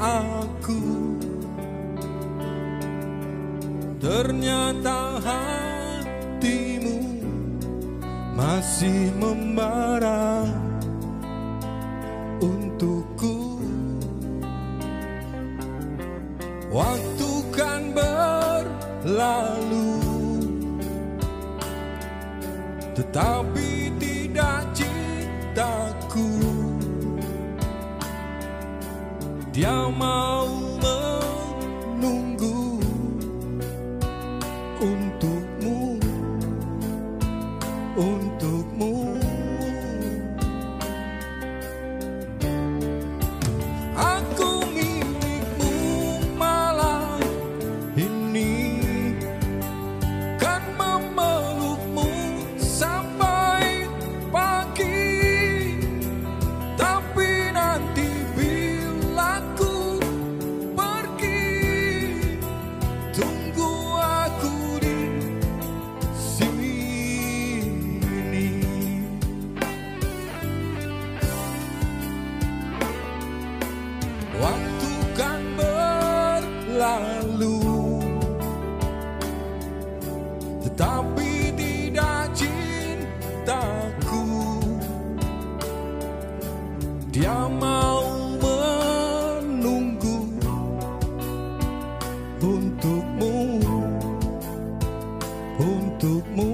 aku. Ternyata hatimu masih membara untukku. Waktu kan berlalu Tetapi Dia mau menunggu Waktu kan berlalu. Tetapi tidak cintaku. Dia mau menunggu Untukmu. Untukmu